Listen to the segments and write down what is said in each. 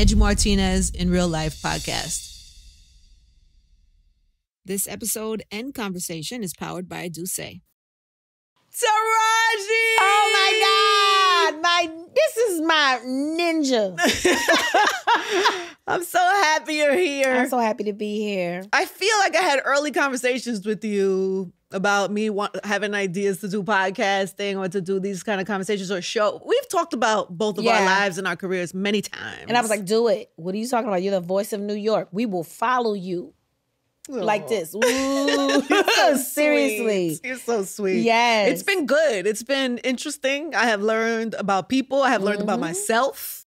Angie Martinez in Real Life podcast. This episode and conversation is powered by Duce. Taraji! Oh my God! My this is my ninja. I'm so happy you're here. I'm so happy to be here. I feel like I had early conversations with you about me want, having ideas to do podcasting or to do these kind of conversations or show. We've talked about both of our lives and our careers many times. And I was like, do it. What are you talking about? You're the voice of New York. We will follow you. Like this. Ooh. So Seriously. sweet. You're so sweet. Yes. It's been good. It's been interesting. I have learned about people. I have learned about Mhm. myself.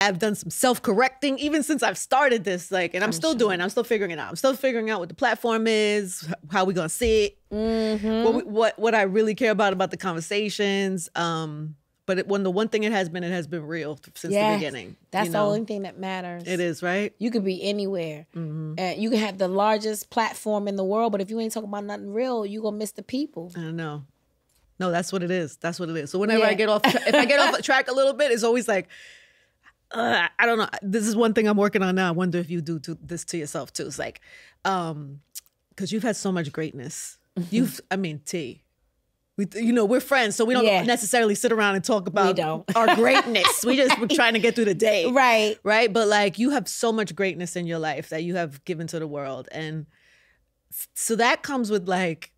I've done some self-correcting even since I've started this. Like, and I'm, I'm still sure. doing. it. I'm still figuring it out. I'm still figuring out what the platform is, how we gonna see it, Mhm. what, we, what what I really care about about the conversations. Um, but it, when the one thing it has been, it has been real since Yes. the beginning. That's you the only thing that matters. It is right. You could be anywhere. hmm And you can have the largest platform in the world, but if you ain't talking about nothing real, you gonna miss the people. I know. No, that's what it is. That's what it is. So whenever I get off, if I get off track a little bit, it's always like, uh, I don't know. This is one thing I'm working on now. I wonder if you do to, this to yourself too. It's like, um, because you've had so much greatness. You've, I mean, T. We, you know, we're friends, so we don't Yeah. necessarily sit around and talk about our greatness. we just we're trying to get through the day, Right. right? But like, you have so much greatness in your life that you have given to the world, and so that comes with like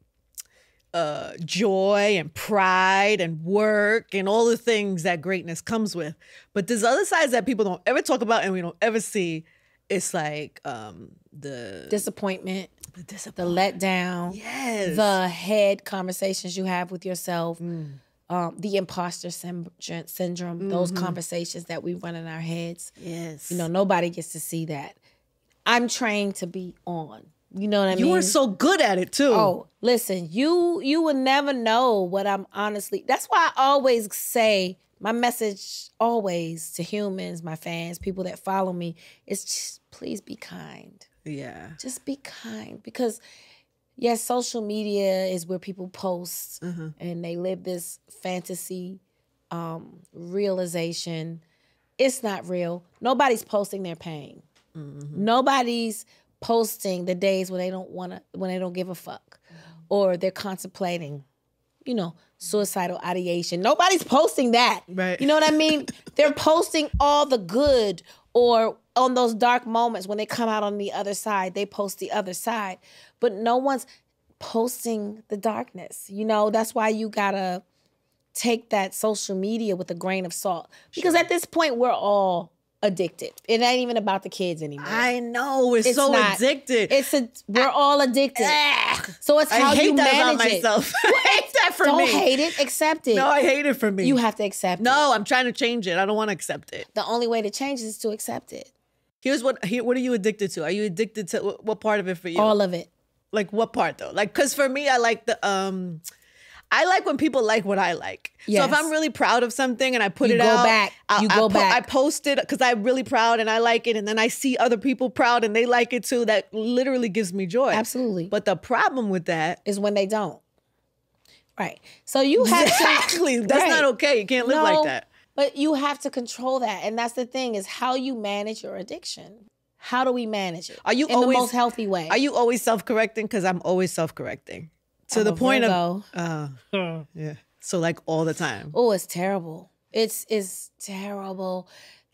uh, joy and pride and work and all the things that greatness comes with. But there's other sides that people don't ever talk about and we don't ever see. It's like um, the Disappointment, the the disappointment. letdown, Yes. the head conversations you have with yourself, Mm. um, the imposter sym- syndrome, those Mhm. conversations that we run in our heads. yes. You know, nobody gets to see that. I'm trained to be on. You know what I mean? you mean? are so good at it too. Oh, listen, you you will never know what I'm honestly. That's why I always say my message always to humans, my fans, people that follow me is just please be kind. yeah. Just be kind because yes, social media is where people post Uh-huh. and they live this fantasy um realization. It's not real. Nobody's posting their pain. Mm-hmm. Nobody's posting the days when they don't want to when they don't give a fuck or they're contemplating, you know, suicidal ideation. Nobody's posting that. Right. You know what I mean? they're posting all the good or on those dark moments when they come out on the other side, they post the other side. But no one's posting the darkness. You know, that's why you got to take that social media with a grain of salt because at this point we're all addicted. It ain't even about the kids anymore. I know. We're It's so not. addicted. It's a we're all addicted. Ugh. So it's how I hate you that manage about it. myself. I hate that for Don't me. hate it, accept it. No, I hate it for me. you have to accept it. No, I'm trying to change it. I don't want to accept it. The only way to change it is to accept it. Here's what here, what are you addicted to? Are you addicted to what, what part of it for you? All of it. like what part though? Like cuz for me I like the um I like when people like what I like. So if I'm really proud of something and I put You it go out, back. I, You I go po- back. I post it because I'm really proud and I like it, and then I see other people proud and they like it too. That literally gives me joy. Absolutely. But the problem with that, is when they don't. Right. So you have exactly, to that's Right. not okay. You can't live No, like that. But you have to control that. And that's the thing is how you manage your addiction. How do we manage it? Are you in always- the most healthy way? Are you always self correcting? Because I'm always self correcting to I'm the point Virgo. of uh, yeah. So like all the time. Oh, it's terrible. It's it's terrible.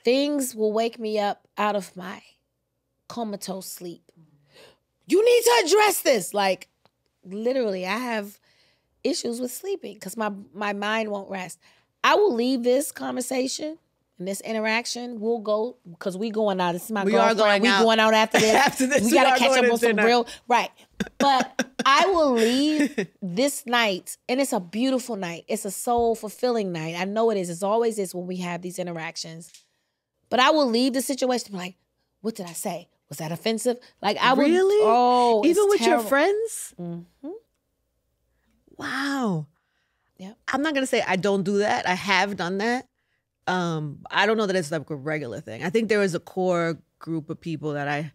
Things will wake me up out of my comatose sleep. You need to address this. Like literally, I have issues with sleeping because my my mind won't rest. I will leave this conversation and this interaction. We'll go because we going out. This is my We are girlfriend. going we out. going out after this. After this, we we gotta catch up on some dinner. real right. But I will leave this night, and it's a beautiful night. It's a soul fulfilling night. I know it is. It's always is when we have these interactions. But I will leave the situation be like, what did I say? Was that offensive? Like I would Really? Oh, Even with your terrible. friends? Mhm. Wow. Yep. I'm not gonna say I don't do that. I have done that. Um, I don't know that it's like a regular thing. I think there is a core group of people that I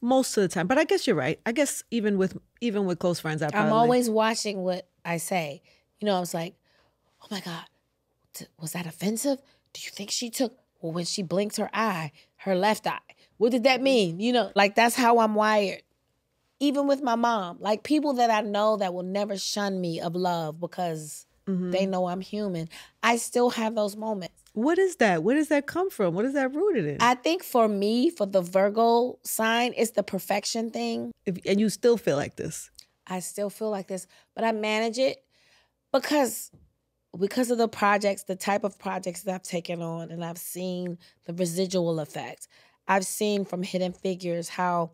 most of the time, but I guess you're right. I guess even with even with close friends, I probably I'm always watching what I say. You know, I was like, oh my God, was that offensive? Do you think she took, well, when she blinked her eye? Her left eye. What did that mean? You know, like that's how I'm wired. Even with my mom, like people that I know that will never shun me of love because they mm-hmm. know I'm human. I still have those moments. What is that? Where does that come from? What is that rooted in? I think for me, for the Virgo sign, it's the perfection thing. If, and you still feel like this. I still feel like this, but I manage it because because of the projects, the type of projects that I've taken on, and I've seen the residual effect. I've seen from Hidden Figures how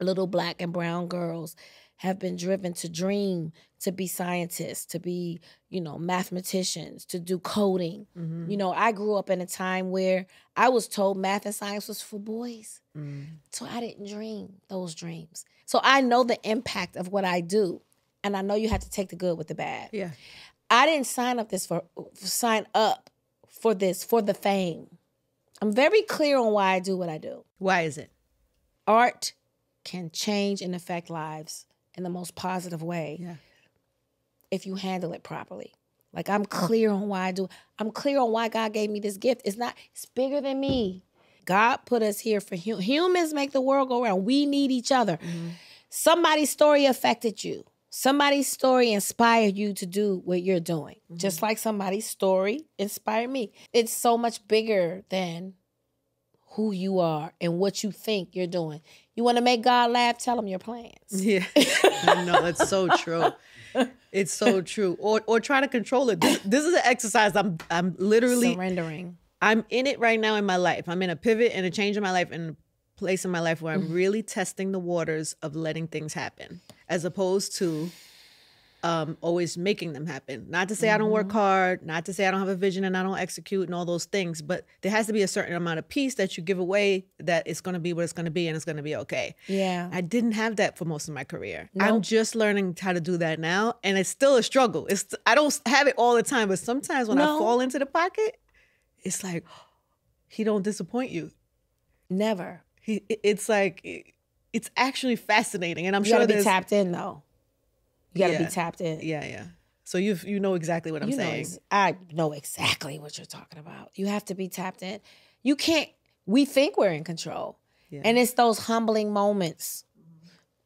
little black and brown girls have been driven to dream to be scientists, to be, you know, mathematicians, to do coding. Mm-hmm. You know, I grew up in a time where I was told math and science was for boys. Mm. So I didn't dream those dreams. So I know the impact of what I do. And I know you have to take the good with the bad. Yeah. I didn't sign up this for sign up for this for the fame. I'm very clear on why I do what I do. Why is it? Art can change and affect lives in the most positive way Yeah. if you handle it properly. Like I'm clear on why I do. I'm clear on why God gave me this gift. It's not. It's bigger than me. God put us here for hum- humans. Make the world go round. We need each other. Mm-hmm. Somebody's story affected you. Somebody's story inspired you to do what you're doing. Mm-hmm. Just like somebody's story inspired me. It's so much bigger than who you are and what you think you're doing. You want to make God laugh? Tell him your plans. Yeah. I know it's so true. It's so true. Or or try to control it. This, this is an exercise. I'm I'm literally Surrendering. I'm in it right now in my life. I'm in a pivot and a change in my life and a place in my life where I'm mm-hmm. really testing the waters of letting things happen as opposed to um, always making them happen. Not to say I don't work hard, not to say I don't have a vision and I don't execute and all those things, but there has to be a certain amount of peace that you give away that it's going to be what it's going to be and it's going to be okay. Yeah. I didn't have that for most of my career. I'm just learning how to do that now, and it's still a struggle. It's I don't have it all the time, but sometimes when I fall into the pocket, it's like he don't disappoint you. Never. He it's like it's actually fascinating, and I'm You sure gotta be tapped in though. You gotta Yeah. be tapped in. yeah yeah. So you you know exactly what I'm you know, saying. ex- I know exactly what you're talking about. You have to be tapped in. You can't. We think we're in control, Yeah. and it's those humbling moments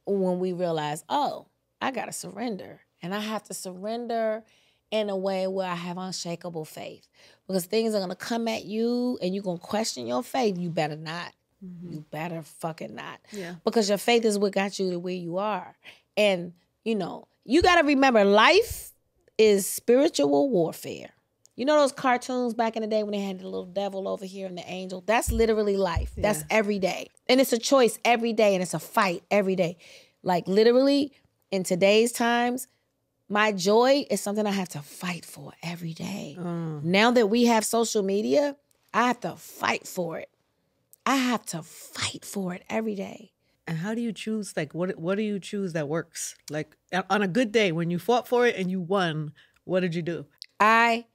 when we realize, oh, I gotta surrender, and I have to surrender in a way where I have unshakable faith, because things are gonna come at you, and you're gonna question your faith. You better not. Mm-hmm. You better fucking not. Yeah. Because your faith is what got you to where you are. And, you know, you got to remember life is spiritual warfare. You know those cartoons back in the day when they had the little devil over here and the angel? That's literally life. That's every day. And it's a choice every day and it's a fight every day. Like literally in today's times, my joy is something I have to fight for every day. Mm. Now that we have social media, I have to fight for it. I have to fight for it every day. And how do you choose? Like, what what do you choose that works? Like on a good day when you fought for it and you won, what did you do? I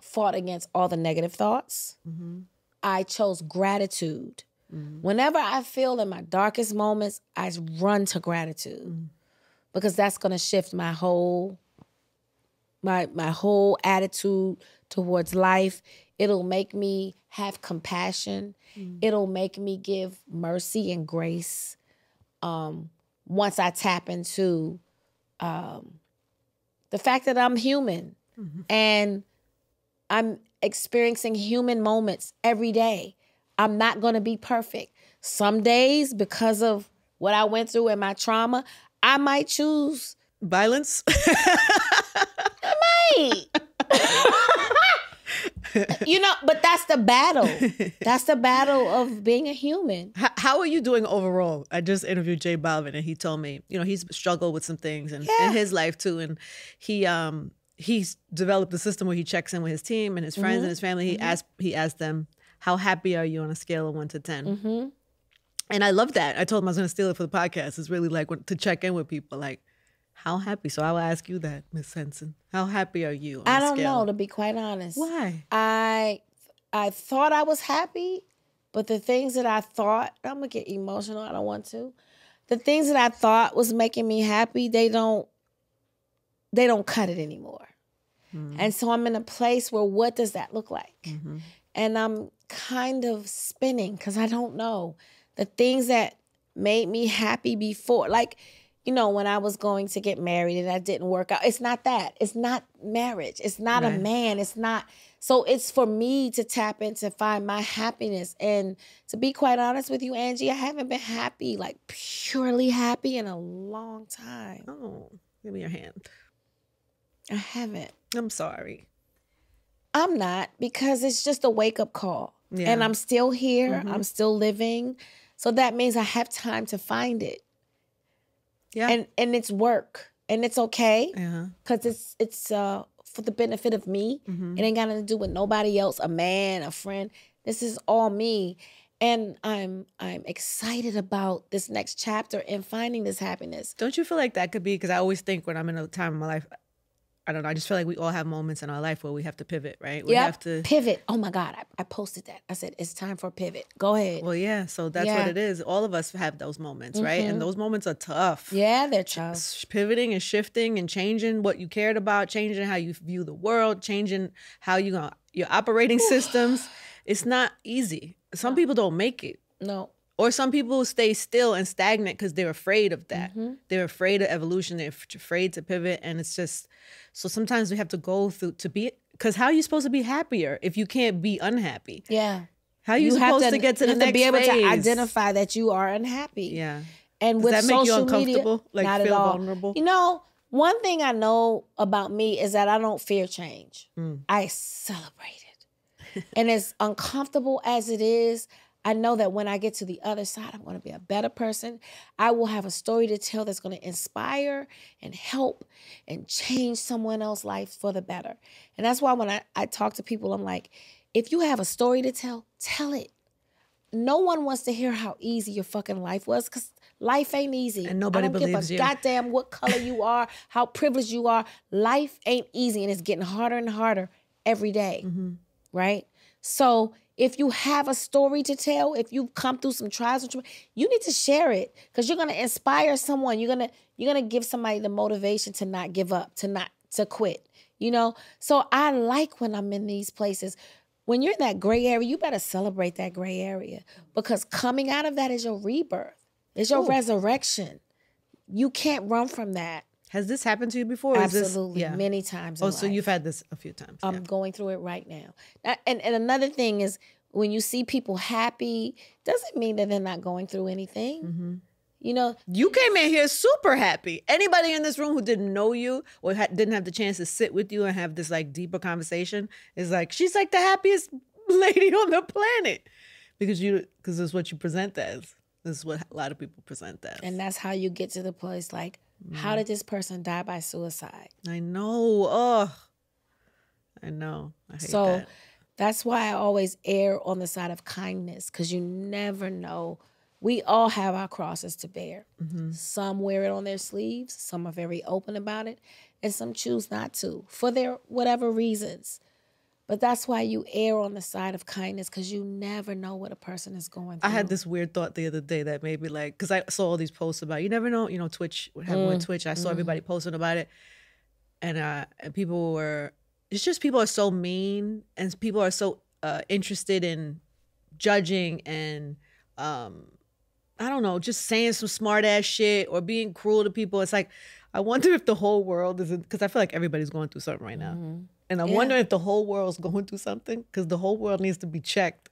fought against all the negative thoughts. Mm-hmm. I chose gratitude. Mm-hmm. Whenever I feel in my darkest moments, I run to gratitude mm. because that's going to shift my whole my my whole attitude towards life. It'll make me have compassion. Mm. It'll make me give mercy and grace. Um, once I tap into um, the fact that I'm human and I'm experiencing human moments every day. I'm not going to be perfect. Some days, because of what I went through and my trauma, I might choose. Violence. Hey. you know, but that's the battle. That's the battle of being a human. How, how are you doing overall? I just interviewed J Balvin and he told me, you know, he's struggled with some things and Yeah. in his life too. And he um he's developed a system where he checks in with his team and his friends Mm-hmm. and his family. He asked he asked them, How happy are you on a scale of one to 10 Mm-hmm. And I love that. I told him I was gonna steal it for the podcast. It's really like to check in with people, like how happy. So I will ask you that, Miss Henson. How happy are you? On I don't know, to be quite honest. Why? I I thought I was happy, but the things that I thought I'm gonna get emotional. I don't want to. The things that I thought was making me happy, they don't they don't cut it anymore. Mm-hmm. And so I'm in a place where what does that look like? And I'm kind of spinning because I don't know the things that made me happy before. Like, you know, when I was going to get married and I didn't work out. It's not that. It's not marriage. It's not Right. a man. It's not. So it's for me to tap into find my happiness. And to be quite honest with you, Angie, I haven't been happy, like purely happy in a long time. Oh, give me your hand. I haven't. I'm sorry. I'm not because it's just a wake up call. Yeah. And I'm still here. Mhm. I'm still living. So that means I have time to find it. Yeah. And and it's work. And it's okay yeah. because it's it's uh for the benefit of me. Mhm. It ain't got nothing to do with nobody else, a man, a friend. This is all me. And I'm I'm excited about this next chapter and finding this happiness. Don't you feel like that could be? Because I always think when I'm in a time in my life, I don't know. I just feel like we all have moments in our life where we have to pivot, right? We Yep. have to. Pivot. Oh my God. I, I posted that. I said it's time for a pivot. Go ahead. Well, yeah. So that's Yeah. what it is. All of us have those moments, right? Mhm. And those moments are tough. yeah, they're tough. Pivoting and shifting and changing what you cared about, changing how you view the world, changing how you going your operating systems. It's not easy. Some people don't make it. No. Or some people stay still and stagnant because they're afraid of that. Mhm. They're afraid of evolution. They're afraid to pivot. And it's just, so sometimes we have to go through to be, because how are you supposed to be happier if you can't be unhappy? Yeah. How are you, supposed to, get to you the next to be able phase? to identify that you are unhappy. Yeah. And Does with that make you social media. Like not feel at all. vulnerable? You know, one thing I know about me is that I don't fear change. Mm. I celebrate it. and as uncomfortable as it is, I know that when I get to the other side, I'm going to be a better person. I will have a story to tell that's going to inspire and help and change someone else's life for the better. And that's why when I, I talk to people, I'm like, if you have a story to tell, tell it. No one wants to hear how easy your fucking life was because life ain't easy. And nobody I don't believes give you. goddamn what color you are, how privileged you are. Life ain't easy and it's getting harder and harder every day, Mm-hmm. right? So if you have a story to tell, if you've come through some trials, you need to share it because you're gonna inspire someone. You're gonna you're gonna give somebody the motivation to not give up, to not to quit. You know, so I like when I'm in these places. When you're in that gray area, you better celebrate that gray area because coming out of that is your rebirth. It's your Ooh. resurrection. You can't run from that. Has this happened to you before? this- Absolutely, yeah. many times. Oh, so life. you've had this a few times. I'm yeah. going through it right now. And and another thing is when you see people happy, doesn't mean that they're not going through anything. Mhm. You know, You came in here super happy. Anybody in this room who didn't know you or ha- didn't have the chance to sit with you and have this like deeper conversation is like she's like the happiest lady on the planet because you because is what you present as. This is what a lot of people present as. and that's how you get to the place like, Mm. how did this person die by suicide? I know. Ugh. I know. I hate So that. that's why I always err on the side of kindness because you never know. We all have our crosses to bear. Mhm. Some wear it on their sleeves, some are very open about it, and some choose not to for their whatever reasons. But that's why you err on the side of kindness because you never know what a person is going through. I had this weird thought the other day that made me like, because I saw all these posts about you never know, you know, Twitch, what happened with Mm, Twitch. I saw mhm. everybody posting about it, and uh, and people were, it's just people are so mean, and people are so uh, interested in judging and, um, I don't know, just saying some smart ass shit or being cruel to people. It's like, I wonder if the whole world is, because I feel like everybody's going through something right now. Mhm. And I'm Yeah. wondering if the whole world's going through something because the whole world needs to be checked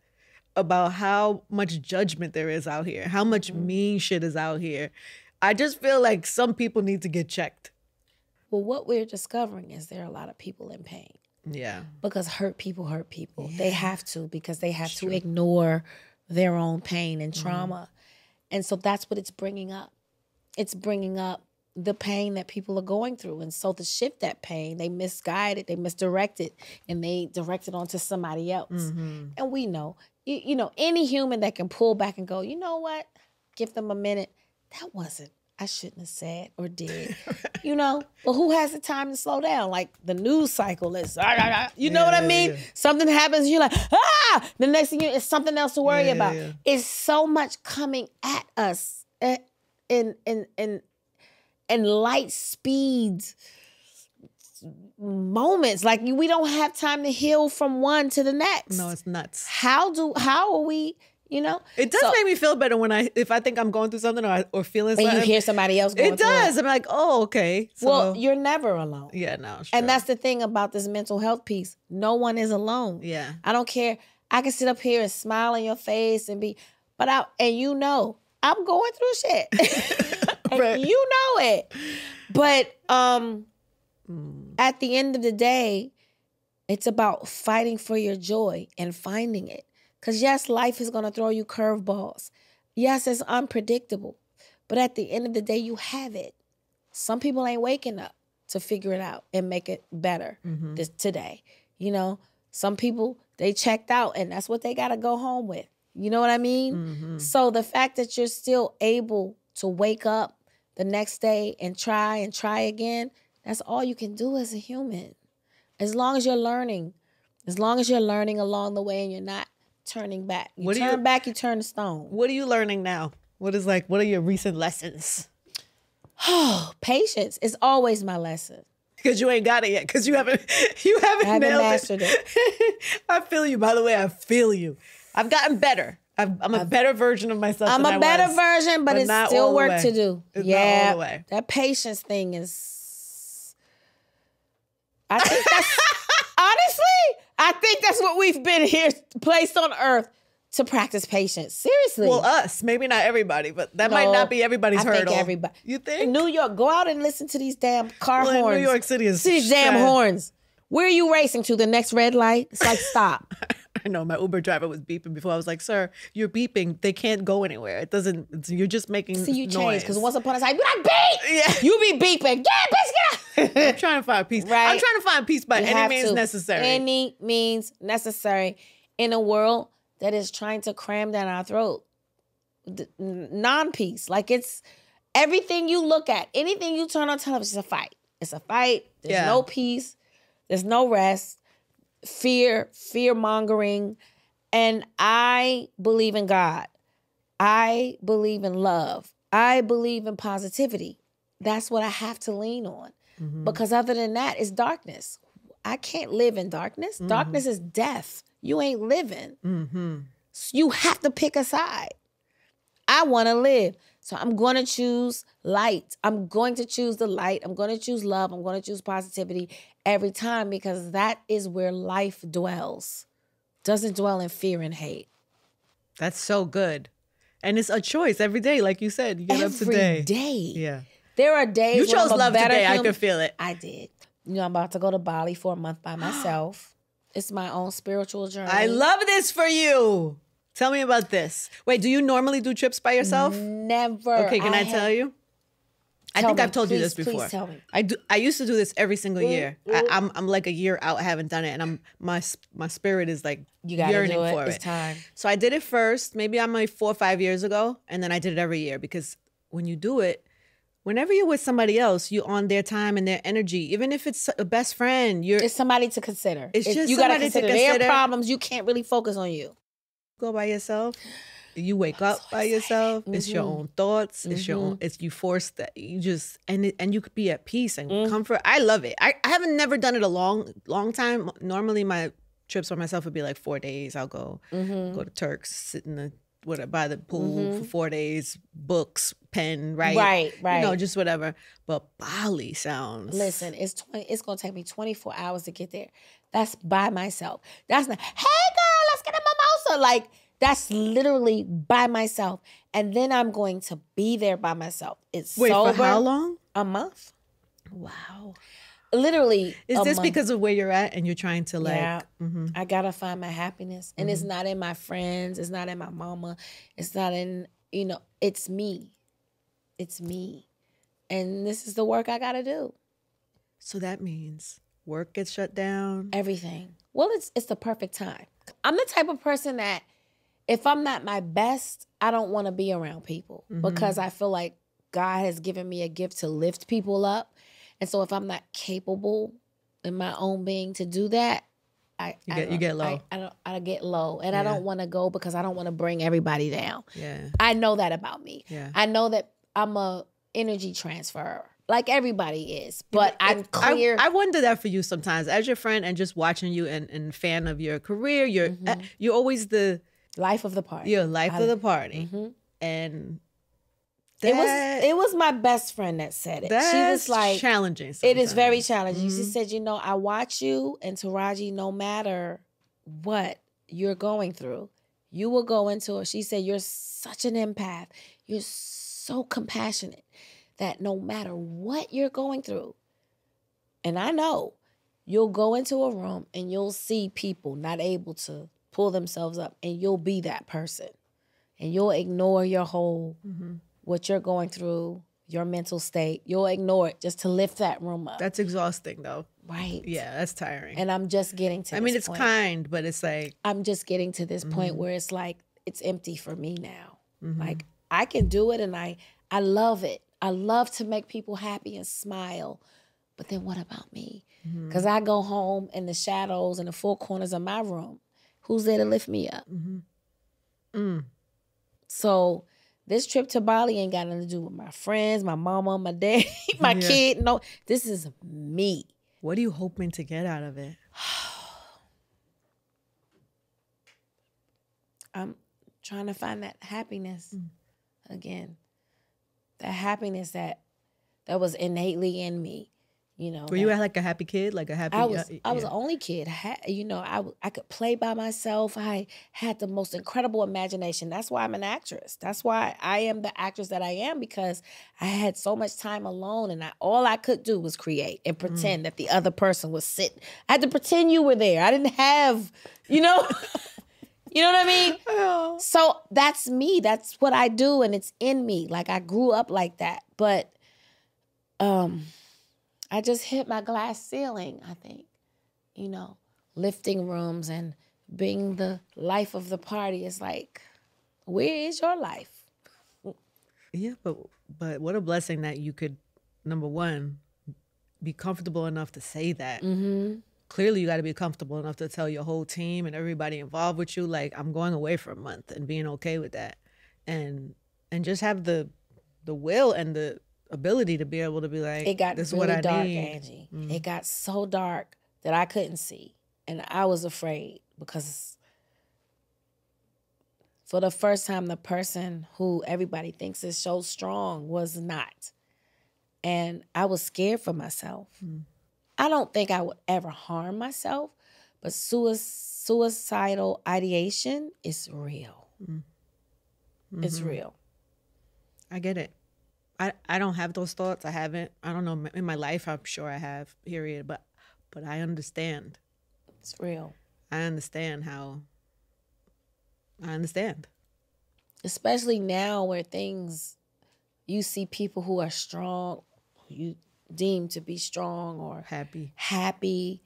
about how much judgment there is out here, how much Mm-hmm. mean shit is out here. I just feel like some people need to get checked. Well, what we're discovering is there are a lot of people in pain Yeah. because hurt people hurt people. They have to because they have to ignore their own pain and Mhm. trauma. And so that's what it's bringing up. It's bringing up the pain that people are going through. And so to shift that pain, they misguided, they misdirected, and they directed onto somebody else. Mhm. And we know, you, you know, any human that can pull back and go, you know what? Give them a minute. That wasn't, I shouldn't have said or did. you know, but who has the time to slow down? Like the news cycle is, ah, ah, ah. you know Yeah, what I mean? yeah. Something happens, you're like, ah! The next thing you, it's something else to worry Yeah, about. It's so much coming at us eh, in in in in light speeds moments. Like we don't have time to heal from one to the next. No, it's nuts. how do how are we? You know, It does So- make me feel better when I if I think I'm going through something or I, or feeling and something. you hear somebody else. Going it does. I'm like, oh, okay. So, Well, you're never alone. yeah, no, it's And that's the thing about this mental health piece. No one is alone. yeah. I don't care. I can sit up here and smile in your face and be, but I and you know I'm going through shit. Right. you know it. But um Mm. at the end of the day, it's about fighting for your joy and finding it. Cause yes, life is gonna throw you curveballs. Yes, it's unpredictable. But at the end of the day, you have it. Some people ain't waking up to figure it out and make it better Mhm. this today. You know, some people they checked out and that's what they got to go home with. You know what I mean? Mhm. So the fact that you're still able to wake up the next day and try and try again, that's all you can do as a human. As long as you're learning, as long as you're learning along the way and you're not turning back. You What turn you- back, you turn to stone. What are you learning now? What is like? What are your recent lessons? Oh, patience is always my lesson. Because you ain't got it yet. Because you haven't. You haven't, I haven't nailed mastered it. I feel you. By the way, I feel you. I've gotten better. I've, I'm a better version of myself. I'm a I better was. version, but, but it's not still work to do. It's yeah, that patience thing is. I think that's honestly, I think that's what we've been here placed on earth to practice patience. Seriously, Well, us, maybe not everybody, but that might not be everybody's I think hurdle. everybody- You in think? New York, go out and listen to these damn car well, horns. New York City is. These damn horns. Where are you racing to? The next red light? It's like stop. I know my Uber driver was beeping before. I was like, "Sir, you're beeping. They can't go anywhere. It doesn't. It's, you're just making See you noise." change because once upon a time you like beep. Yeah. You be beeping. Yeah, bitch, get I'm trying to find peace. Right. I'm trying to find peace by You any means to. necessary. Any means necessary in a world that is trying to cram down our throat. Non peace. Like it's everything you look at, anything you turn on television is a fight. It's a fight. There's Yeah. no peace. There's no rest. Fear, fear mongering. And I believe in God. I believe in love. I believe in positivity. That's what I have to lean on. Mhm. Because other than that, it's darkness. I can't live in darkness. Mm-hmm. Darkness is death. You ain't living. Mhm. So you have to pick a side. I want to live. So I'm going to choose light. I'm going to choose the light. I'm going to choose love. I'm going to choose positivity every time because that is where life dwells. Doesn't dwell in fear and hate. That's so good, and it's a choice every day, like you said. You get up today. day. Yeah, There are days you chose love today. I could feel it. I did. You know, I'm about to go to Bali for a month by myself. it's my own spiritual journey. I love this for you. Tell me about this. Wait, do you normally do trips by yourself? Never. Okay, can I, tell have- you? I think me. I've told you this before. please tell me. I do. I used to do this every single Mm, year. I, I'm I'm like a year out. I haven't done it, and I'm my my spirit is like You gotta yearning do it. for It's it. time. So I did it first, maybe I'm like four or five years ago, and then I did it every year because when you do it, whenever you're with somebody else, you're on their time and their energy. Even if it's a best friend, you're It's somebody to consider. It's just you gotta somebody to consider their problems. You can't really focus on you. go by yourself. You wake up by yourself. It's your mm-hmm. own thoughts. It's your own. Mm-hmm. It's you force that you just and it, and you could be at peace and mm-hmm. comfort. I love it. I, I haven't never done it a long long time. Normally my trips by myself would be like four days. I'll go Mm-hmm. go to Turks, sit in the what by the pool for four days, books, pen, right, Right, you know, just whatever. But Bali sounds. Listen, it's twenty. It's gonna take me twenty four hours to get there. That's by myself. That's not. Hey, girl, let's get a mimosa. Like that's literally by myself, and then I'm going to be there by myself. It's Wait sober. for how long? A month. Wow. Literally. Is a this month. because of where you're at and you're trying to like? Yeah. mhm. I gotta find my happiness. And it's not in my friends, it's not in my mama, it's not in, you know, it's me. It's me. And this is the work I gotta do. So that means work gets shut down. Everything. Well, it's it's the perfect time. I'm the type of person that if I'm not my best, I don't want to be around people because I feel like God has given me a gift to lift people up. And so if I'm not capable in my own being to do that, I You I get- you get low. I, I don't I get low. And I don't want to go because I don't want to bring everybody down. Yeah. I know that about me. Yeah. I know that I'm a energy transfer. like everybody is. But I'm I- clear. I, wonder that for you sometimes, as your friend and just watching you and, and fan of your career. You're uh, you're always the life of the party. you're life I- of the party, Mhm. and It was it was my best friend that said it. She was like, challenging. It is very challenging. She Mhm. said, you know, I watch you and Taraji, no matter what you're going through, you will go into it. She said, You're such an empath. You're so compassionate that no matter what you're going through, and I know you'll go into a room and you'll see people not able to pull themselves up, and you'll be that person. And you'll ignore your whole Mhm. what you're going through, your mental state. You'll ignore it just to lift that room up. That's exhausting, though. right. Yeah, that's tiring. And I'm just getting to I mean, it's point. kind, but it's like I'm just getting to this point Mhm. where it's like it's empty for me now. mhm. Like I can do it and I I love it. I love to make people happy and smile. But then what about me? Mhm. Cuz I go home in the shadows and the four corners of my room. Who's there to lift me up? Mhm. Mm. So this trip to Bali ain't got nothing to do with my friends, my mama, my dad, my Yeah. kid. No, this is me. What are you hoping to get out of it? I'm trying to find that happiness Mm. again. That happiness that that was innately in me. You know, Were you like a happy kid, like a happy? I was uh, I was the only kid. I you know, I I could play by myself. I had the most incredible imagination. That's why I'm an actress. That's why I am the actress that I am because I had so much time alone, and I, all I could do was create and Mm. pretend that the other person was sitting. I had to pretend you were there. I didn't have, you know, you know what I mean. Oh. So that's me. That's what I do and it's in me. Like I grew up like that. But um I just hit my glass ceiling, I think. You know, lifting rooms and being the life of the party is like where is your life? Yeah, but but what a blessing that you could number one be comfortable enough to say that. Mhm. Clearly, you got to be comfortable enough to tell your whole team and everybody involved with you, like I'm going away for a month, and being okay with that, and and just have the the will and the ability to be able to be like, It got this is really what I dark, need. Angie. Mm. It got so dark that I couldn't see. And I was afraid because for the first time, the person who everybody thinks is so strong was not. And I was scared for myself. Mm. I don't think I would ever harm myself, but suicidal ideation is real. It's Mhm. real. I get it. I, I don't have those thoughts. I haven't. I don't know. In my life, I'm sure I have. Period. But but I understand. It's real. I understand how. I understand. especially now where things you see people who are strong you deem to be strong or Happy. happy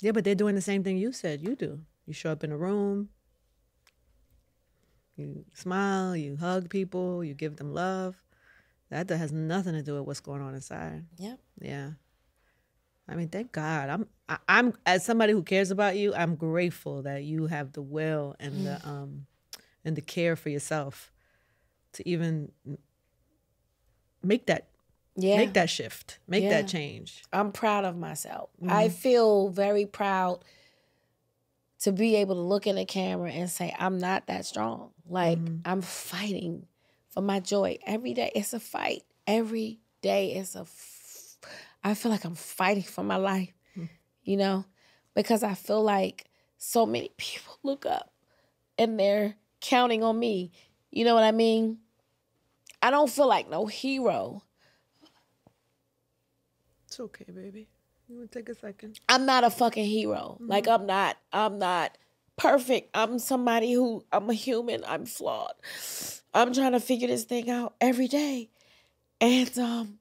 Yeah, but they're doing the same thing you said you do. You show up in a room. You smile. You hug people. You give them love. That has nothing to do with what's going on inside. Yep. Yeah. I mean, thank God. I'm I, I'm as somebody who cares about you, I'm grateful that you have the will and the um and the care for yourself to even make that yeah make that shift, make Yeah. that change. i'm proud of myself i feel very proud to be able to look in the camera and say i'm not that strong. Like mm-hmm. i'm fighting for my joy every day. It's a fight. Every day is a f- i feel like i'm fighting for my life hmm. you know? Because i feel like so many people look up and they're counting on me. You know what i mean? I don't feel like no hero. It's okay, baby. You want to take a second? I'm not a fucking hero. Like I'm not. I'm not perfect. I'm somebody who I'm a human. I'm flawed. I'm trying to figure this thing out every day. And um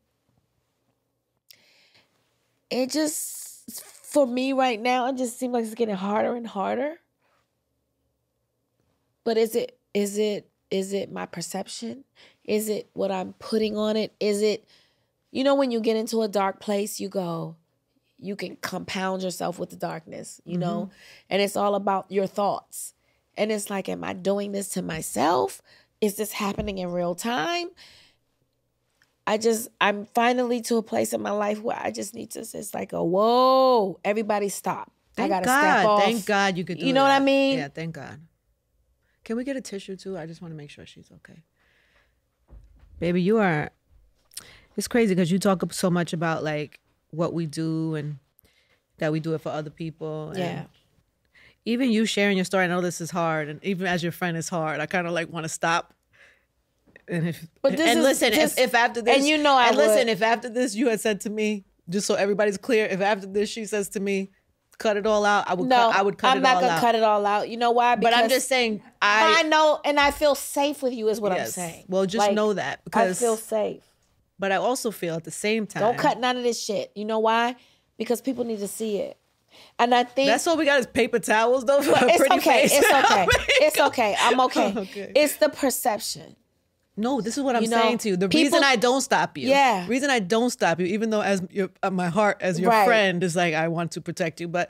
it just for me right now, it just seems like it's getting harder and harder. But is it is it is it my perception? Is it what I'm putting on it? Is it you know when you get into a dark place, you go, you can compound yourself with the darkness, you know? Mm-hmm. And it's all about your thoughts. And it's like, am I doing this to myself? Is this happening in real time? I just I'm finally to a place in my life where I just need to it's like a whoa, everybody stop. Thank I gotta God. step off. Thank God you could do You know what I mean? Yeah, thank God. Can we get a tissue too? I just want to make sure she's okay. Baby, you are it's crazy because you talk so much about like what we do and that we do it for other people. and Yeah. Even you sharing your story, I know this is hard, and even as your friend, it's hard. I kind of like want to stop. And if, But this and is- listen, this- if, if after this, and you know I and listen, would. if after this you had said to me, just so everybody's clear, if after this she says to me, cut it all out, I would, No, cut, I would cut I'm it not gonna out. cut it all out. You know why? But I'm just saying, I I, know, and I feel safe with you. Is what I'm saying. Well, just Like, know that because I because, feel safe. But I also feel at the same time, Don't cut none of this shit. You know why? Because people need to see it. And I think That's all we got is paper towels, though. It's pretty okay. face. It's okay. It's okay. I'm okay. Okay. It's the perception. No, this is what I'm You know, saying to you. The people- reason I don't stop you, Yeah. reason I don't stop you, even though as your uh, my heart as your Right. friend is like I want to protect you, but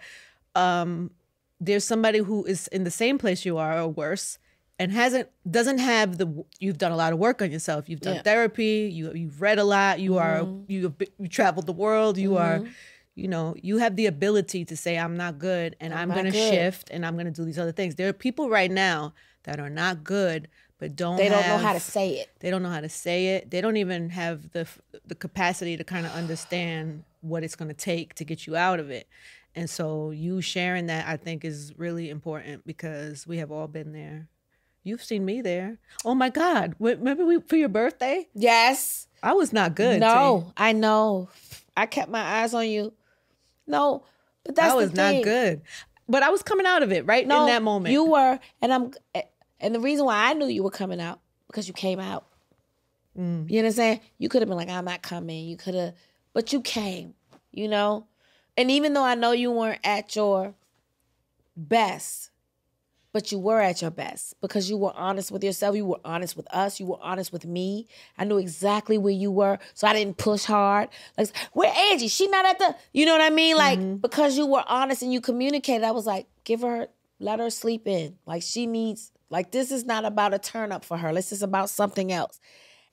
um, there's somebody who is in the same place you are or worse, and hasn't doesn't have the you've done a lot of work on yourself. You've done Yeah. therapy. You you've read a lot. You are mm-hmm. you you traveled the world. You are. Mm-hmm. You know, you have the ability to say, I'm not good and I'm, not going to shift and I'm going to do these other things. There are people right now that are not good, but don't They don't know how to say it. they don't know how to say it. They don't even have the the capacity to kind of understand what it's going to take to get you out of it. And so you sharing that I think is really important because we have all been there. You've seen me there. Oh my God! Remember we for your birthday? Yes. I was not good. No, I know. I kept my eyes on you. No, but that's I was not good. But I was coming out of it right No, in that moment. you were, and I'm, and the reason why I knew you were coming out because you came out. Mm. You know what I'm saying? You could have been like, I'm not coming. You could have, but you came. You know, and even though I know you weren't at your best, but you were at your best because you were honest with yourself. You were honest with us. You were honest with me. I knew exactly where you were, so I didn't push hard. Like, where Angie? She not at the. You know what I mean? Like mm-hmm. because you were honest and you communicated. I was like, give her, let her sleep in. Like she needs. Like this is not about a turn up for her. This is about something else.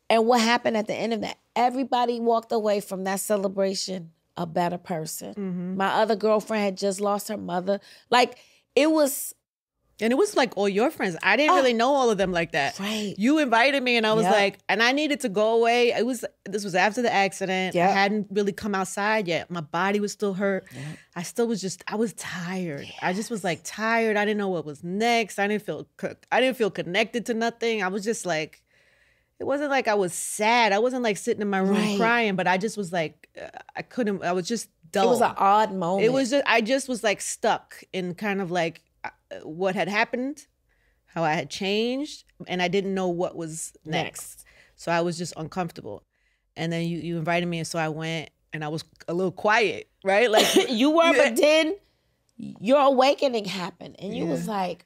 And what happened at the end of that? Everybody walked away from that celebration a better person. Mm-hmm. My other girlfriend had just lost her mother. Like it was And it was like all your friends. I didn't really know all of them like that. Oh. Right. You invited me and I was Yep. like, and I needed to go away. It was this was after the accident. I hadn't really come outside yet. My body was still hurt. I still was just I was tired. I just was like tired. I didn't know what was next. I didn't feel I didn't feel connected to nothing. I was just like it wasn't like I was sad. I wasn't like sitting in my room Right. crying, but I just was like uh, I couldn't I was just dull. it was an odd moment. It was just I just was like stuck in kind of like what had happened, how I had changed, and I didn't know what was next. Next. So I was just uncomfortable. And then you you invited me, and so I went, and I was a little quiet, right? Like you were, but then your awakening happened, and you was like,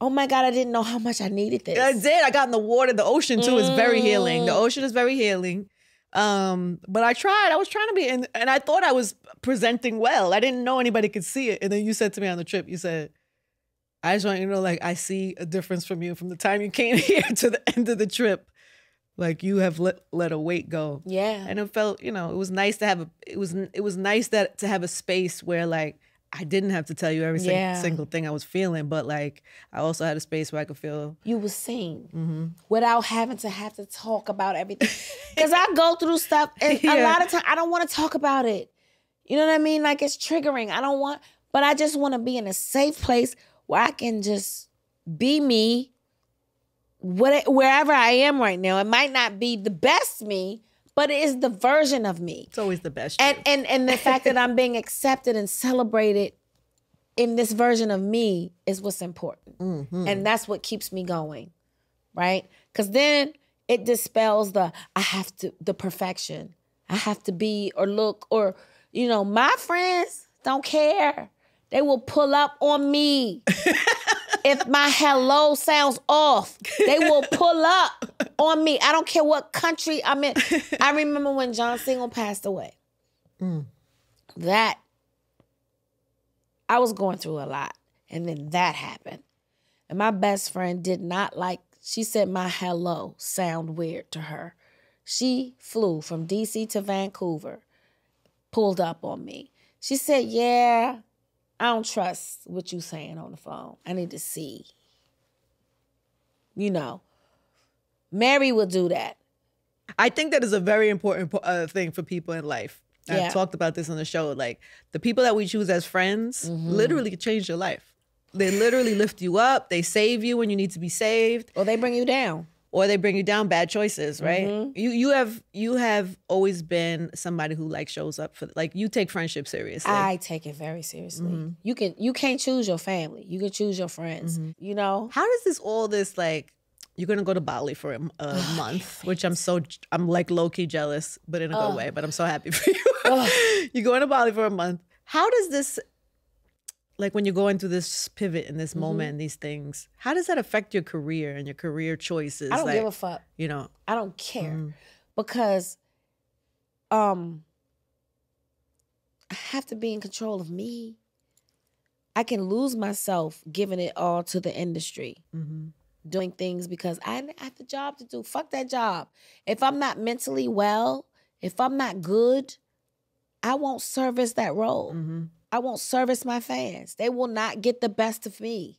"Oh my god, I didn't know how much I needed this." I did. I got in the water. The ocean too is very healing. Mm. The ocean is very healing. Um, but I tried. I was trying to be, and, and I thought I was presenting well. I didn't know anybody could see it. And then you said to me on the trip, you said, "I just want you to know, like, I see a difference from you from the time you came here to the end of the trip. Like, you have let let a weight go." Yeah, And it felt, you know, it was nice to have a. It was it was nice that to have a space where like. I didn't have to tell you every sing- single thing I was feeling, but like I also had a space where I could feel you were seen Mm-hmm. without having to have to talk about everything. Because I go through stuff, and a lot of time I don't want to talk about it. You know what I mean? Like it's triggering. I don't want, but I just want to be in a safe place where I can just be me. What, wherever I am right now, it might not be the best me, but it is the version of me. It's always the best. and you. and and the fact that I'm being accepted and celebrated in this version of me is what's important, Mm-hmm. and that's what keeps me going, right? Because then it dispels the I have to the perfection. I have to be or look or you know my friends don't care. They will pull up on me. if my hello sounds off, they will pull up on me. I don't care what country I'm in. I remember when John Singleton passed away. Mm. That I was going through a lot. And then that happened. And my best friend did not like, she said my hello sound weird to her. She flew from DC to Vancouver, pulled up on me. She said, Yeah, I don't trust what you're saying on the phone. I need to see. You know, Mary will do that. I think that is a very important uh, thing for people in life. Yeah. I've talked about this on the show. Like the people that we choose as friends Mm-hmm. literally change your life. They literally lift you up. They save you when you need to be saved, Or they bring you down. Or they bring you down bad choices. Right? Mm-hmm. You you have you have always been somebody who like shows up for like you take friendship seriously. I take it very seriously. You can you can't choose your family. You can choose your friends. You know? How does this all this like? You're gonna go to Bali for a, Oh, month, which I'm so I'm like low key jealous, but in a good way. But I'm so happy for you. you're going to Bali for a month. How does this, like, when you're going through this pivot in Mm-hmm. this moment and these things, how does that affect your career and your career choices? I don't like, give a fuck. you know, I don't care because um I have to be in control of me. I can lose myself giving it all to the industry, doing things because I have the job to do. Fuck that job. If I'm not mentally well, if I'm not good, I won't service that role. I won't service my fans. They will not get the best of me.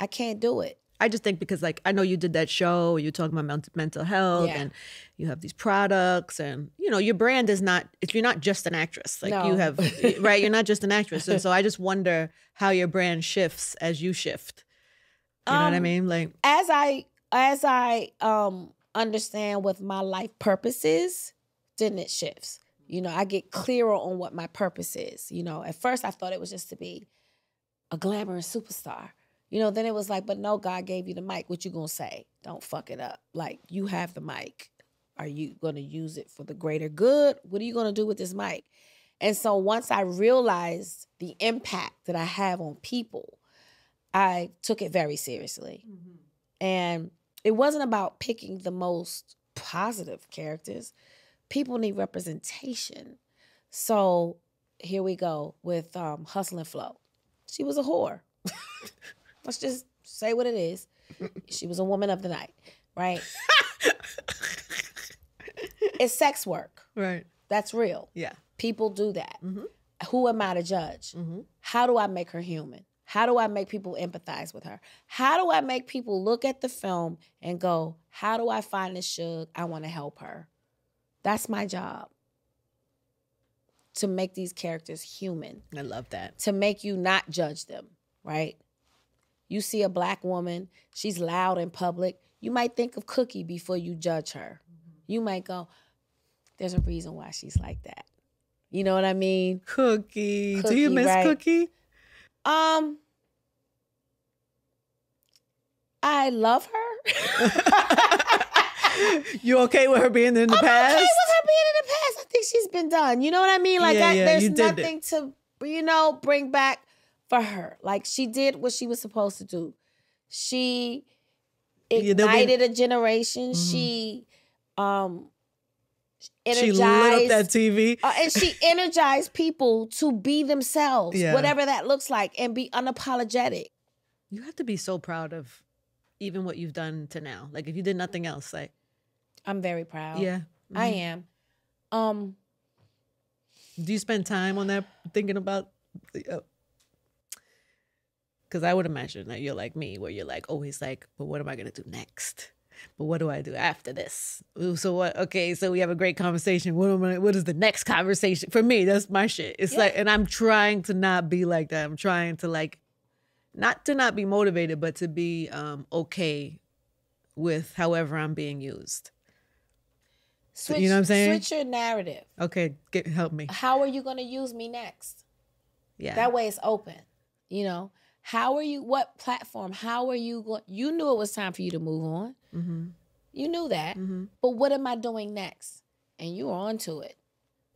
I can't do it. I just think because like I know you did that show, you're talking about mental health, Yeah. and you have these products, and you know your brand is not. If you're not just an actress, like you have, right? You're not just an actress, and so I just wonder how your brand shifts as you shift. You know what I Um, mean? Like, as I as I um understand what my life purpose is, then it shifts. You know, I get clearer on what my purpose is. You know, at first I thought it was just to be a glamorous superstar. You know, then it was like, but no, God gave you the mic. What you gonna say? Don't fuck it up. Like you have the mic. Are you gonna use it for the greater good? What are you gonna do with this mic? And so once I realized the impact that I have on people, I took it very seriously. Mm-hmm. And it wasn't about picking the most positive characters. People need representation. So here we go with um, Hustle and Flow. She was a whore. Let's just say what it is. She was a woman of the night, right? it's sex work. right? That's real. Yeah. People do that. Who am I to judge? How do I make her human? How do I make people empathize with her? How do I make people look at the film and go, How do I find this Shug? I want to help her. That's my job. To make these characters human, I love that. to make you not judge them, right? You see a black woman, she's loud in public. You might think of Cookie before you judge her. You might go, There's a reason why she's like that. You know what I mean? Cookie. Do you miss right. Cookie? Um, I love her. You okay with her being in the I'm past? okay with her being in the past. I think she's been done. You know what I mean? Like Yeah, I, yeah, there's you did it. nothing to you know bring back for her. Like she did what she was supposed to do. She Yeah, there'll be- ignited a generation. She um she lit up that TV. uh, and she energized people to be themselves, Yeah. whatever that looks like, and be unapologetic. You have to be so proud of even what you've done to now. Like if you did nothing else, like I'm very proud. yeah. I Mm-hmm. am. Um, Do you spend time on that thinking about? Because I would imagine that you're like me, where you're like always like, but what am I gonna do next? But what do I do after this? Ooh, So what? Okay, so we have a great conversation. What am I? What is the next conversation for me? That's my shit. It's like, and I'm trying to not be like that. I'm trying to like, not to not be motivated, but to be um okay with however I'm being used. Switch, you know what I'm saying? Switch your narrative. Okay, get help me. How are you going to use me next? Yeah. That way it's open. You know, how are you? What platform? How are you going? You knew it was time for you to move on. mm-hmm. You knew that. Mm-hmm. But what am I doing next? And you're on to it.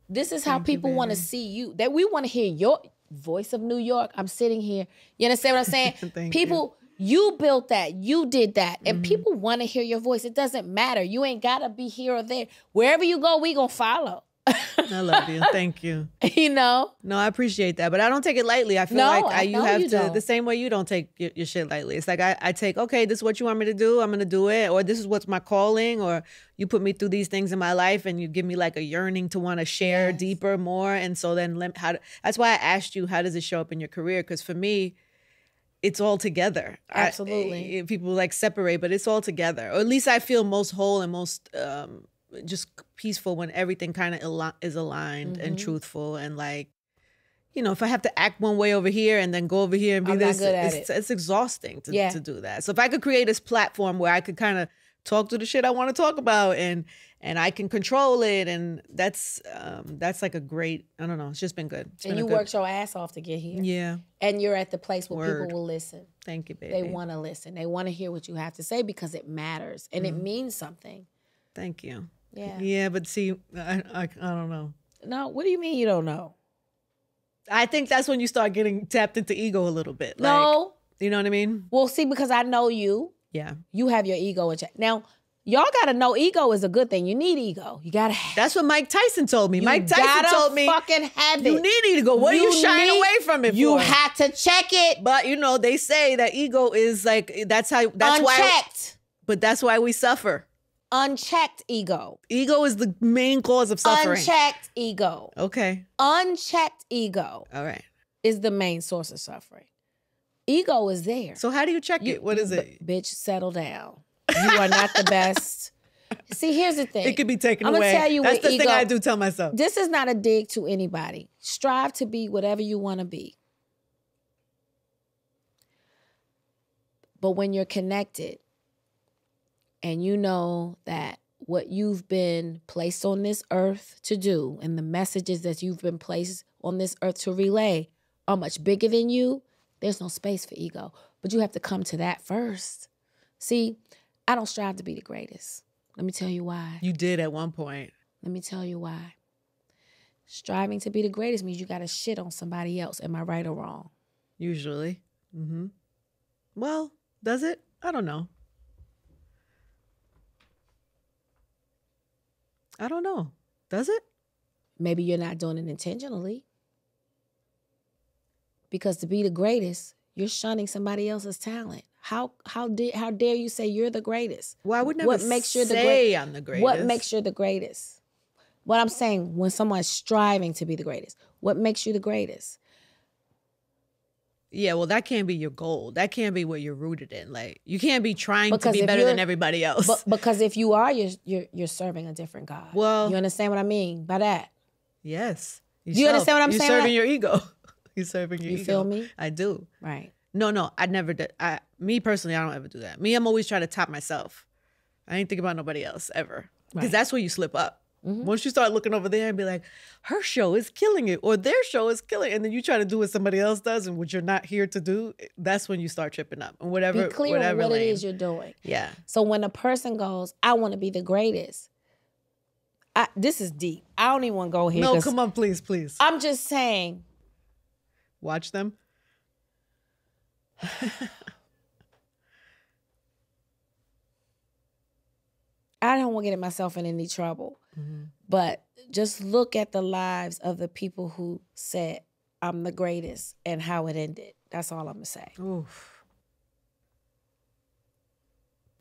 This is how Thank you, people want to see you. That we want to hear your voice of New York. I'm sitting here. You understand what I'm saying? people you. You. built that. You did that. And mm-hmm. people want to hear your voice. It doesn't matter. You ain't gotta be here or there. Wherever you go, we gonna follow. I love you. Thank you. you know? No, I appreciate that, but I don't take it lightly. I feel No, like I I, you have you to don't. the same way you don't take your, your shit lightly. It's like I, I take okay, this is what you want me to do. I'm gonna do it, or this is what's my calling, or you put me through these things in my life, and you give me like a yearning to want to share Yes. deeper, more. And so then how? That's why I asked you how does it show up in your career? Because for me, it's all together. Absolutely. I- people like separate, but it's all together. Or at least I feel most whole and most um, just peaceful when everything kind of is aligned and Mhm. truthful and like. You know, if I have to act one way over here and then go over here and be I'm this, it's, it's exhausting to, Yeah. to do that. So if I could create this platform where I could kind of talk to the shit I want to talk about and and I can control it, and that's um that's like a great. I don't know. It's just been good. It's And been you good- worked your ass off to get here. Yeah. And you're at the place where Word. people will listen. Thank you, baby. They want to listen. They want to hear what you have to say because it matters and Mm-hmm. it means something. Thank you. Yeah. Yeah, but see, I, I I don't know. No, what do you mean you don't know? I think that's when you start getting tapped into ego a little bit. Like, no. you know what I mean? Well, see, because I know you, Yeah, you have your ego in check. Now, y'all got to know ego is a good thing. You need ego. You got to have that's what Mike Tyson told me. You Mike Tyson gotta told me fucking have you need ego. What are you shying need- away from it You for? had to check it. but you know they say that ego is like that's how that's why. Unchecked. But that's why we suffer. Unchecked ego. Ego is the main cause of suffering. Unchecked ego. Okay. Unchecked ego All right. is the main source of suffering. Ego is there. So how do you check You- it? What you is it? Bitch, settle down. You are not the best. See, here's the thing. It could be taken I'ma tell you That's what the thing ego- I do tell myself. this is not a dig to anybody. Strive to be whatever you want to be. But when you're connected and you know that what you've been placed on this earth to do and the messages that you've been placed on this earth to relay are much bigger than you, there's no space for ego. But you have to come to that first. See, I don't strive to be the greatest. Let me tell you why. You did at one point. Let me tell you why. Striving to be the greatest means you got to shit on somebody else. Am I right or wrong? Usually. Mm-hmm. Well, does it? I don't know. I don't know. Does it? Maybe you're not doing it intentionally. Because to be the greatest, you're shunning somebody else's talent. How how dare how dare you say you're the greatest? Well, I would never What makes you the great- I'm the greatest. What makes you the greatest? What I'm saying, when someone's striving to be the greatest, what makes you the greatest? Yeah, well, that can't be your goal. That can't be what you're rooted in. Like, you can't be trying Because to be better than everybody else. But because if you are, you're you're you're serving a different God. Well- you understand what I mean by that? yes. Do you understand what I'm you're saying? serving your ego. you're serving your You ego. feel me? I do. Right. No, no, I never did. I, me personally, I don't ever do that. Me, I'm always trying to top myself. I ain't think about nobody else ever because Right. that's where you slip up. Mhm. Once you start looking over there and be like, her show is killing it, or their show is killing, it, and then you try to do what somebody else does and what you're not here to do, that's when you start tripping up. And whatever, Be clear on whatever what lane. is you're doing. yeah, So when a person goes, I want to be the greatest. I, this is deep. I don't even want to go here. No, come on, please, please, I'm just saying. Watch them. I don't want to get myself in any trouble. Mm-hmm. But just look at the lives of the people who said, I'm the greatest and how it ended. That's all I'm going to say. Oof.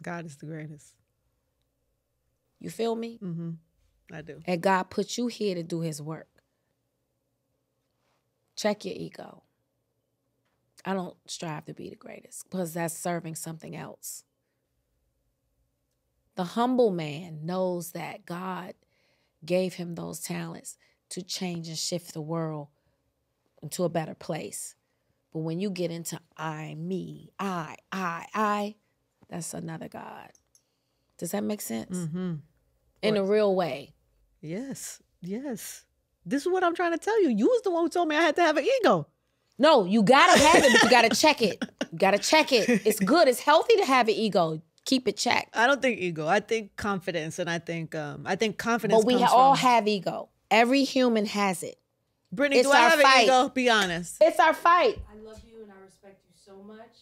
God is the greatest. You feel me? Mm-hmm. I do. And God put you here to do his work. Check your ego. I don't strive to be the greatest because that's serving something else. The humble man knows that God gave him those talents to change and shift the world into a better place. But when you get into I, me, I, I, I, that's another God. Does that make sense? Mm-hmm. In a real way. Yes, yes. This is what I'm trying to tell you. You was the one who told me I had to have an ego. No, you gotta have it, but you gotta check it. You gotta check it. It's good. It's healthy to have an ego. Keep it checked. I don't think ego. I think confidence, and I think um, I think confidence. But we comes all from, have ego. Every human has it. Brittany, it's do I have fight. an ego? Be honest. It's our fight. I love you and I respect you so much.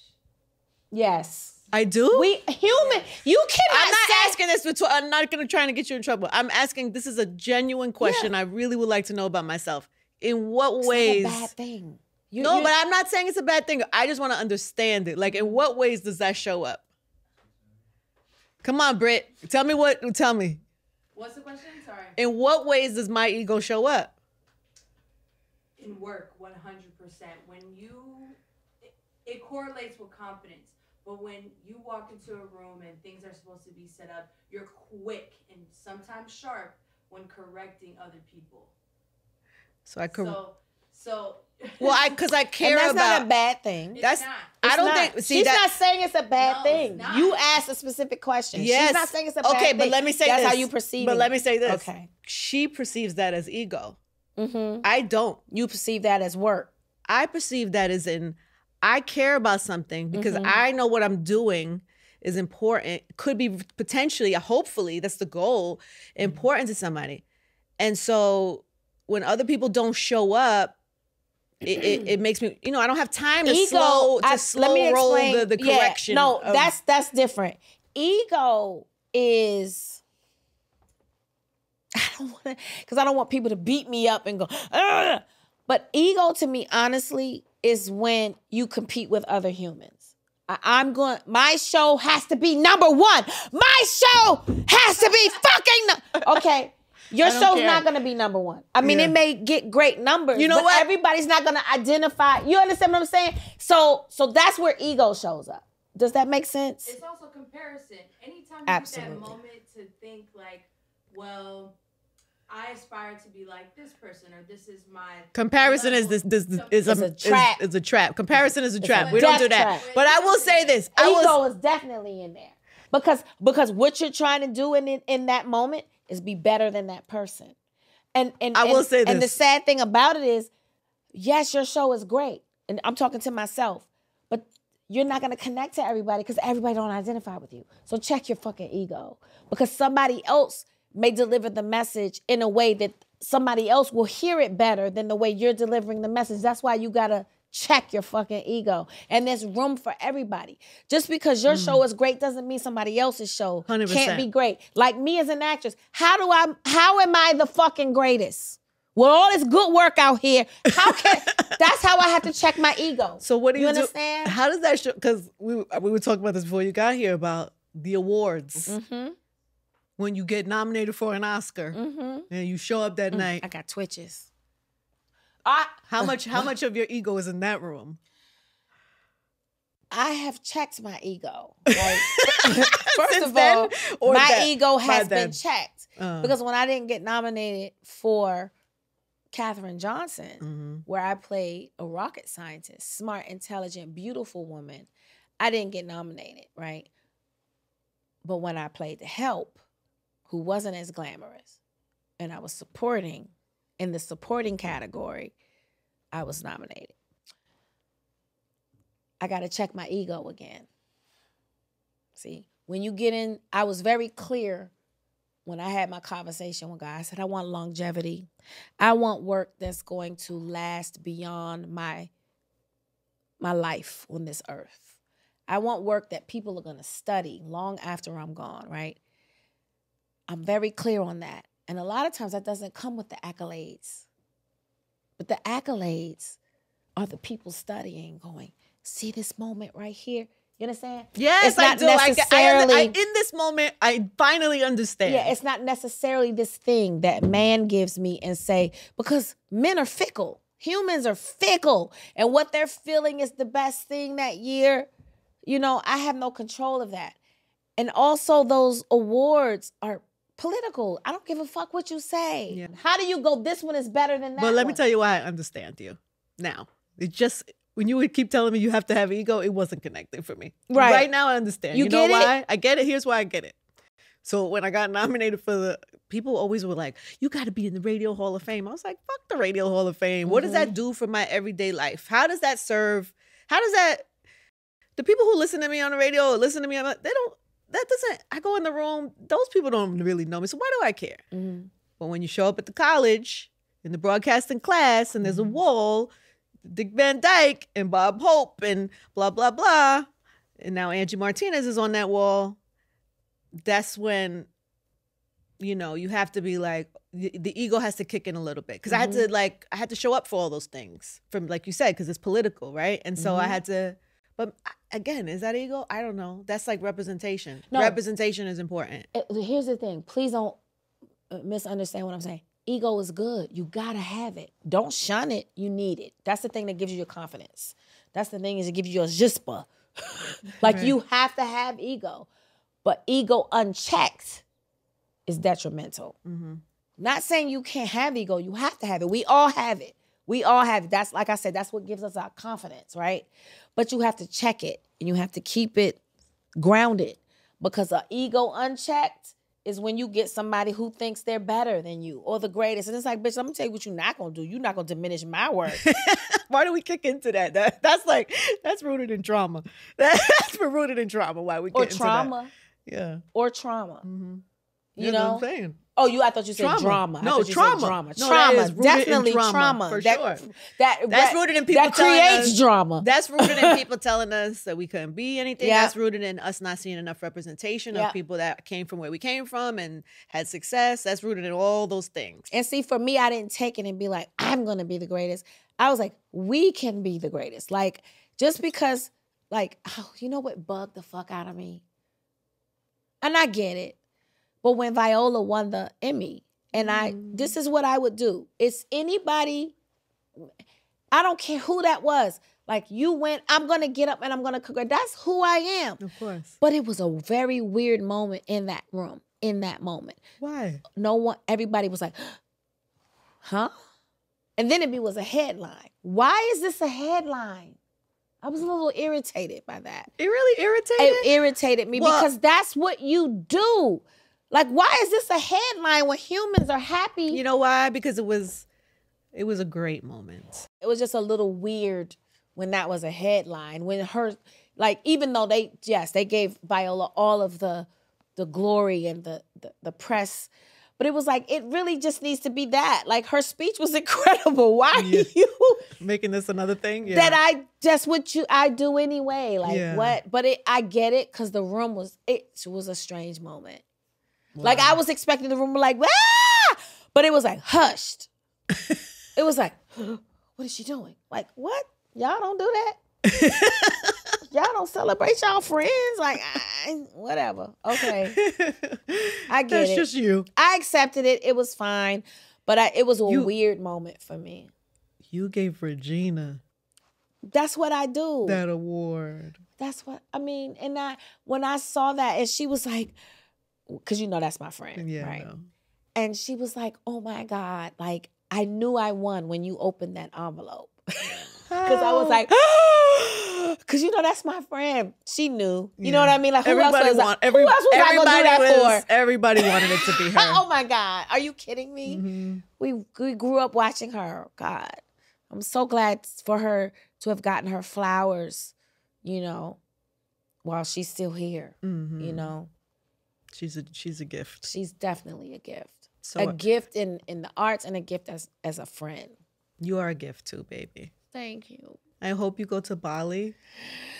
Yes. I do. We human. You cannot I'm not say, asking this. For I'm not going to try to get you in trouble. I'm asking. This is a genuine question. I really would like to know about myself. In what It's not a ways? bad thing. You- no, you- but I'm not saying it's a bad thing. I just want to understand it. Like, in what ways does that show up? Come on, Britt. Tell me what. Tell me. What's the question? Sorry. In what ways does my ego show up? In work, 100%. When you, it, it correlates with confidence. But when you walk into a room and things are supposed to be set up, you're quick and sometimes sharp when correcting other people. So I could. So, so. well, I because I and care that's about. not a bad thing. It's that's- not. I don't not. think. See she's that. not saying it's a bad No, thing. not. You asked a specific question. Yes. She's not saying it's a bad okay, thing. but let me say That's this. how you perceive But it. let me say this. Okay. She perceives that as ego. Mm-hmm. I don't. You perceive that as work. I perceive that as in I care about something because Mhm. I know what I'm doing is important, could be potentially, hopefully, that's the goal, Mm-hmm. important to somebody. And so when other people don't show up, it, it, it makes me, you know, I don't have time to Ego. slow to I- slow let me roll explain. the, the Yeah, correction. no, of- that's that's different. Ego is. I don't want to, because I don't want people to beat me up and go. Ugh. But ego, to me, honestly, is when you compete with other humans. I, I'm going. My show has to be number one. My show has to be fucking. nu- okay. Your show's care. not going to be number one. I mean, Yeah. it may get great numbers. You know but what? Everybody's not going to identify. You understand what I'm saying? So, so that's where ego shows up. Does that make sense? It's also comparison. Anytime you Absolutely. get that moment to think like, well, I aspire to be like this person, or this is my Comparison is level. this this is It's a, a trap. Is, is a trap. Comparison is a trap. a we don't do that. trap. But I will say this. I ego will is definitely in there because because what you're trying to do in in, in that moment is be better than that person. And and I will and- say And the sad thing about it is, yes, your show is great, and I'm talking to myself, but you're not gonna connect to everybody because everybody don't identify with you. So check your fucking ego because somebody else may deliver the message in a way that somebody else will hear it better than the way you're delivering the message. That's why you gotta check your fucking ego. And there's room for everybody. Just because your show is great doesn't mean somebody else's show can 100%. not be great. Like me as an actress, how do I how am I the fucking greatest? With all this good work out here, how can that's how I have to check my ego. So what do you, You do? understand? How does that show? Because we we were talking about this before you got here about the awards. Mm-hmm. When you get nominated for an Oscar Mm-hmm. and you show up that night, I got twitches. I how much how much of your ego is in that room? I have checked my ego. Like, first Since of then, all, or my that- ego has been checked Uh, because when I didn't get nominated for Katherine Johnson, mhm. where I played a rocket scientist, smart, intelligent, beautiful woman, I didn't get nominated, right? But when I played the help, who wasn't as glamorous, and I was supporting in the supporting category, I was nominated. I got to check my ego again. See, when you get in, I was very clear when I had my conversation with God. I said, I want longevity. I want work that's going to last beyond my my life on this earth. I want work that people are going to study long after I'm gone, right? I'm very clear on that. And a lot of times that doesn't come with the accolades. But the accolades are the people studying, going, see this moment right here. You understand? Yes, It's I do. I, I, I, in this moment, I finally understand. Yeah, it's not necessarily this thing that man gives me and say, because men are fickle. Humans are fickle. And what they're feeling is the best thing that year. You know, I have no control of that. And also, those awards are political. I don't give a fuck what you say. Yeah. How do you go, this one is better than that? But let me tell you why I understand you now. It just when you would keep telling me you have to have ego, it wasn't connecting for me. Right. Right now, I understand. You You, know get it? why? I get it. Here's why I get it. So when I got nominated for the, people always were like, "You got to be in the Radio Hall of Fame." I was like, "Fuck the Radio Hall of Fame. What does Mm-hmm. that do for my everyday life? How does that serve? How does that? The people who listen to me on the radio, or listen to me, they don't. That doesn't. I go in the room. Those people don't really know me. So why do I care? Mhm. But when you show up at the college in the broadcasting class and there's a Mm-hmm. wall, Dick Van Dyke and Bob Hope and blah blah blah, and now Angie Martinez is on that wall, that's when you know you have to be like the, the ego has to kick in a little bit because I had to Mm-hmm. like I had to show up for all those things from like you said because it's political, right? And so I Mhm. had to. But again, is that ego? I don't know. That's like representation. No. Representation is important. Uh, Here's the thing. Please don't uh, misunderstand what I'm saying. Ego is good. You gotta have it. Don't shun it. You need it. That's the thing that gives you your confidence. That's the thing is it gives you a zispa. like Right. you have to have ego, but ego unchecked is detrimental. Mm-hmm. Not saying you can't have ego. You have to have it. We all have it. We all have. That's like I said. That's what gives us our confidence, right? But you have to check it and you have to keep it grounded because an ego unchecked is when you get somebody who thinks they're better than you or the greatest. And it's like, bitch, I'm gonna tell you what you're not gonna do. You're not gonna diminish my work. Why do we kick into that? that? That's like that's rooted in trauma. That's rooted in trauma. Why we get or into trauma. Yeah. Or trauma. Mm-hmm. You That's what know? I'm saying. Oh, you I thought you said Trauma. drama. No, thought you said trauma. drama. No, trauma. is Definitely trauma, trauma. for that, sure. That, That's rooted in people that creates us- drama. That's rooted in people telling us that we couldn't be anything. Yeah. That's rooted in us not seeing enough representation Yeah. of people that came from where we came from and had success. That's rooted in all those things. And see, for me, I didn't take it and be like, I'm gonna be the greatest. I was like, we can be the greatest. Like, just because, like, oh, you know what bugged the fuck out of me? And I get it. But when Viola won the Emmy, and I this mm. is what I would do. It's anybody, I don't care who that was. Like you went, I'm gonna get up and I'm gonna cook. That's who I am. Of course. But it was a very weird moment in that room, in that moment Why? no one everybody was like huh and then it was a headline why is this a headline i was a little irritated by that It really irritated. it irritated me Well- because that's what you do like why is this a headline when humans are happy you know why? Because it was it was a great moment. it was just a little weird when that was a headline when her like even though they yes they gave viola all of the the glory and the the, the press but it was like it really just needs to be that like her speech was incredible why Yeah. you Making this another thing. Yeah. that i that's what you i do anyway like Yeah. what but it i get it because the room was it was a strange moment like i was expecting the room like ah! but it was like hushed. It was like what is she doing? Like what? Y'all don't do that? Y'all don't celebrate y'all friends? Like I, whatever. Okay. I get That's it. just you. i accepted it. It was fine. But I, it was a You- weird moment for me. You gave Regina that's what i do. that award. that's what i mean and i when i saw that and she was like because you know that's my friend Yeah. right no. and she was like oh my god like i knew i won when you opened that envelope because I was like, because you know that's my friend. She knew. You know what I mean? Like who everybody else was want, I, every, who else was I gonna do that was, for? Everybody wanted it to be her. oh my God, are you kidding me? Mhm. We we grew up watching her. God, I'm so glad for her to have gotten her flowers. You know, while she's still here. You Mhm. know, she's a she's a gift. she's definitely a gift. So a gift in in the arts and a gift as as a friend. you are a gift too, baby. Thank you. I hope you go to Bali,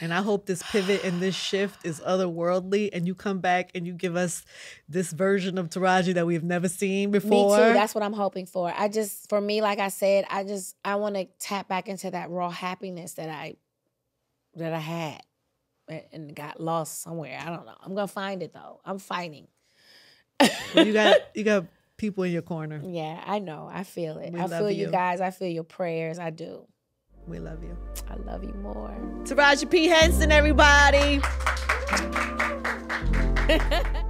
and I hope this pivot and this shift is otherworldly, and you come back and you give us this version of Taraji that we've never seen before. Me too. That's what I'm hoping for. I just, for me, like I said, I just, I want to tap back into that raw happiness that I, that I had, and- and got lost somewhere. I don't know. I'm gonna find it though. I'm fighting. Well, you got you got people in your corner. Yeah, I know. I feel it. We I love feel you you. guys. I feel your prayers. I do. We love you, I love you more. Taraji P Henson, everybody.